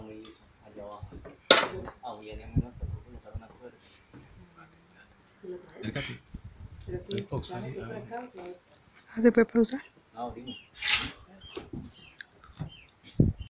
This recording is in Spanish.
Está muy liso, allá abajo. Ah, Menos, pero colocar una cuerda. Acércate. Ah, ¿Se puede pausar? No, dime.